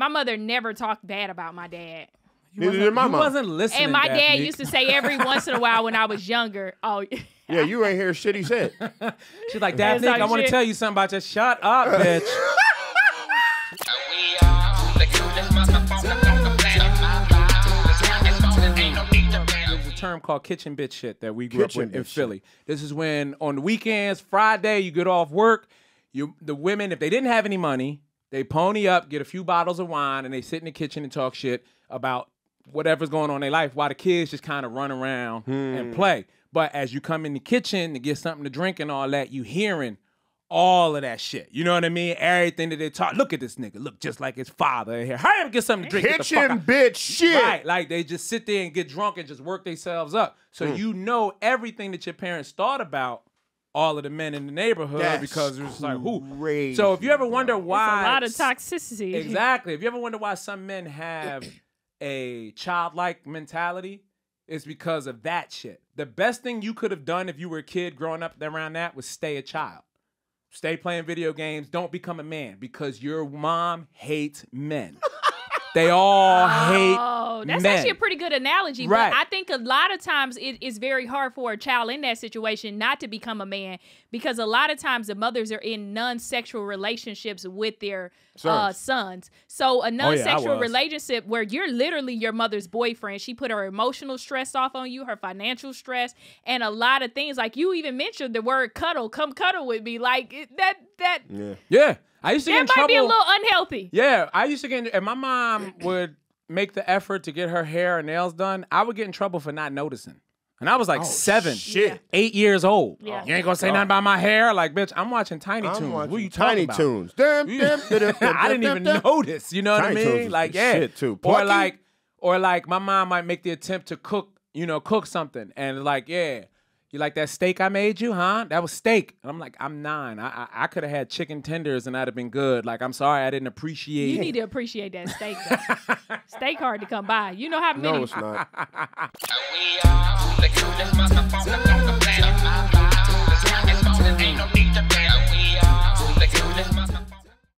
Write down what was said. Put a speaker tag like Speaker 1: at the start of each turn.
Speaker 1: My mother never talked bad about my dad.
Speaker 2: Neither did my mom.
Speaker 3: wasn't listening.
Speaker 1: And my dad
Speaker 3: Daphne.
Speaker 1: used to say every once in a while when I was younger, oh,
Speaker 2: Yeah, you ain't hear shit he said.
Speaker 3: She's like,
Speaker 1: That's
Speaker 3: Daphne, I want to tell you something about you. Shut up, bitch.
Speaker 4: We are the coolest motherfuckers on the planet. My vibe, the sky is falling, ain't no need to panic.
Speaker 3: There's a term called kitchen bitch shit that we grew
Speaker 2: Kitchen
Speaker 3: up with in
Speaker 2: bitch shit.
Speaker 3: Philly. This is when on the weekends, Friday, you get off work, you the women, if they didn't have any money, they pony up, get a few bottles of wine, and they sit in the kitchen and talk shit about whatever's going on in their life while the kids just kind of run around
Speaker 2: Hmm.
Speaker 3: and play. But as you come in the kitchen to get something to drink and all that, you hearing all of that shit. You know what I mean? Everything that they talk. Look at this nigga. Look just like his father in here. Hurry up get something to drink. Get the fuck
Speaker 2: Kitchen bitch shit.
Speaker 3: Right, like they just sit there and get drunk and just work themselves up. So
Speaker 2: Hmm.
Speaker 3: you know everything that your parents thought about all of the men in the neighborhood
Speaker 2: That's
Speaker 3: because it was like who.
Speaker 2: crazy,
Speaker 3: So if you ever wonder
Speaker 1: it's
Speaker 3: why
Speaker 1: a lot of toxicity.
Speaker 3: Exactly. If you ever wonder why some men have a childlike mentality, it's because of that shit. The best thing you could have done if you were a kid growing up around that was stay a child. Stay playing video games. Don't become a man because your mom hates men. They all hate
Speaker 1: Oh, that's
Speaker 3: men.
Speaker 1: actually a pretty good analogy.
Speaker 3: Right.
Speaker 1: But I think a lot of times it is very hard for a child in that situation not to become a man because a lot of times the mothers are in non-sexual relationships with their uh,
Speaker 2: Sons.
Speaker 1: sons. So a
Speaker 3: Oh,
Speaker 1: non-sexual
Speaker 3: was.
Speaker 1: relationship where you're literally your mother's boyfriend. She put her emotional stress off on you, her financial stress, and a lot of things. Like you even mentioned the word cuddle. Come cuddle with me. Like it- that. That
Speaker 2: Yeah.
Speaker 3: Yeah. I used to get in
Speaker 1: that might
Speaker 3: trouble.
Speaker 1: be a little unhealthy.
Speaker 3: Yeah, I used to get, in, and my mom would make the effort to get her hair and nails done. I would get in trouble for not noticing, and I was like oh, seven,
Speaker 2: Oh, shit.
Speaker 3: eight years old.
Speaker 1: Yeah.
Speaker 3: You ain't gonna say oh, nothing about my hair, like bitch. I'm watching Tiny
Speaker 2: I'm
Speaker 3: Toons.
Speaker 2: watching
Speaker 3: What are you
Speaker 2: Tiny
Speaker 3: talking about?
Speaker 2: Toons. Dum,
Speaker 3: You-
Speaker 2: dum, dum, dum, dum,
Speaker 3: I didn't
Speaker 2: dum,
Speaker 3: even
Speaker 2: dum.
Speaker 3: notice. You know what I
Speaker 2: Tiny Toons
Speaker 3: mean? Like yeah,
Speaker 2: shit, too.
Speaker 3: or like, or like my mom might make the attempt to cook. You know, cook something, and like yeah. You like that steak I made you, huh? That was steak. And I'm like, I'm nine. I I, I could have had chicken tenders and that'd have been good. Like, I'm sorry I didn't appreciate.
Speaker 1: You need to appreciate that steak. Though. steak hard to come by. You know how many
Speaker 2: No, it's not.
Speaker 4: We are the